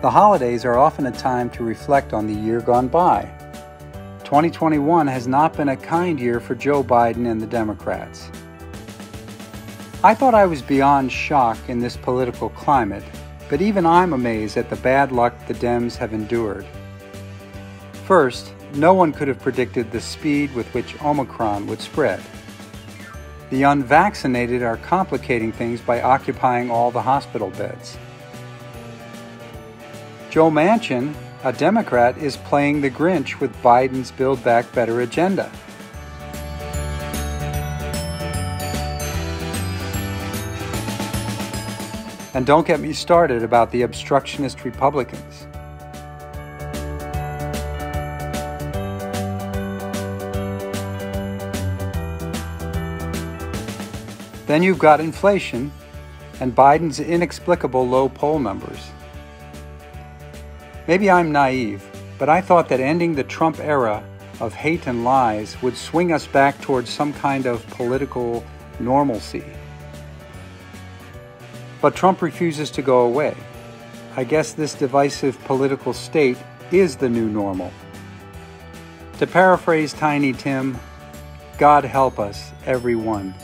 The holidays are often a time to reflect on the year gone by. 2021 has not been a kind year for Joe Biden and the Democrats. I thought I was beyond shock in this political climate, but even I'm amazed at the bad luck the Dems have endured. First, no one could have predicted the speed with which Omicron would spread. The unvaccinated are complicating things by occupying all the hospital beds. Joe Manchin, a Democrat, is playing the Grinch with Biden's Build Back Better agenda. And don't get me started about the obstructionist Republicans. Then you've got inflation and Biden's inexplicable low poll numbers. Maybe I'm naive, but I thought that ending the Trump era of hate and lies would swing us back towards some kind of political normalcy. But Trump refuses to go away. I guess this divisive political state is the new normal. To paraphrase Tiny Tim, God help us, everyone.